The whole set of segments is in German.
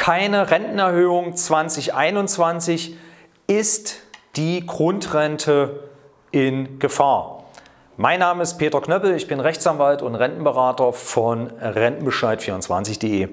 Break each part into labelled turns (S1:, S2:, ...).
S1: keine Rentenerhöhung 2021 ist die Grundrente in Gefahr. Mein Name ist Peter Knöppel, ich bin Rechtsanwalt und Rentenberater von Rentenbescheid24.de.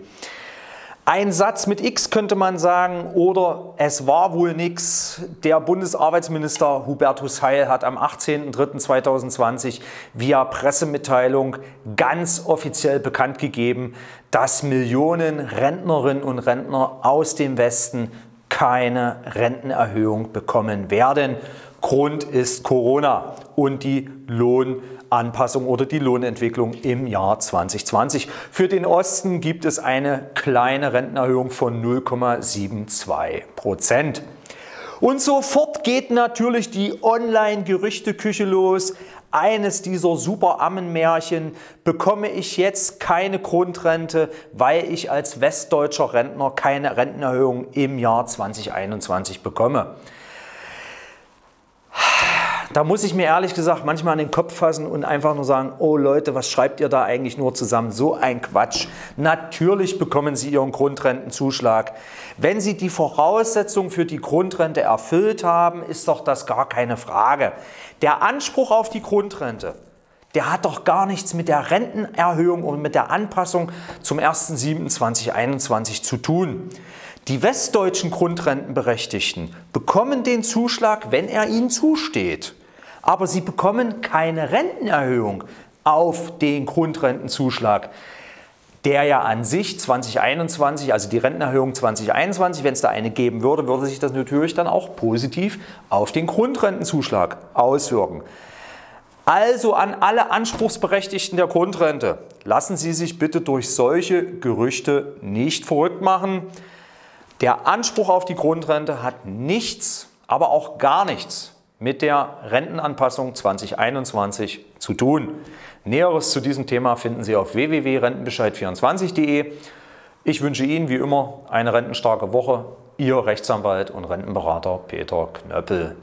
S1: Ein Satz mit X könnte man sagen oder es war wohl nichts. Der Bundesarbeitsminister Hubertus Heil hat am 18.03.2020 via Pressemitteilung ganz offiziell bekannt gegeben, dass Millionen Rentnerinnen und Rentner aus dem Westen keine Rentenerhöhung bekommen werden. Grund ist Corona und die Lohnanpassung oder die Lohnentwicklung im Jahr 2020. Für den Osten gibt es eine kleine Rentenerhöhung von 0,72 Prozent. Und sofort geht natürlich die Online-Gerüchteküche los. Eines dieser super Ammenmärchen bekomme ich jetzt keine Grundrente, weil ich als westdeutscher Rentner keine Rentenerhöhung im Jahr 2021 bekomme. Da muss ich mir ehrlich gesagt manchmal an den Kopf fassen und einfach nur sagen, oh Leute, was schreibt ihr da eigentlich nur zusammen? So ein Quatsch. Natürlich bekommen Sie Ihren Grundrentenzuschlag. Wenn Sie die Voraussetzungen für die Grundrente erfüllt haben, ist doch das gar keine Frage. Der Anspruch auf die Grundrente, der hat doch gar nichts mit der Rentenerhöhung und mit der Anpassung zum 1.7.2021 zu tun. Die westdeutschen Grundrentenberechtigten bekommen den Zuschlag, wenn er ihnen zusteht aber sie bekommen keine Rentenerhöhung auf den Grundrentenzuschlag der ja an sich 2021, also die Rentenerhöhung 2021, wenn es da eine geben würde, würde sich das natürlich dann auch positiv auf den Grundrentenzuschlag auswirken. Also an alle Anspruchsberechtigten der Grundrente, lassen Sie sich bitte durch solche Gerüchte nicht verrückt machen. Der Anspruch auf die Grundrente hat nichts, aber auch gar nichts mit der Rentenanpassung 2021 zu tun. Näheres zu diesem Thema finden Sie auf www.rentenbescheid24.de. Ich wünsche Ihnen wie immer eine rentenstarke Woche. Ihr Rechtsanwalt und Rentenberater Peter Knöppel.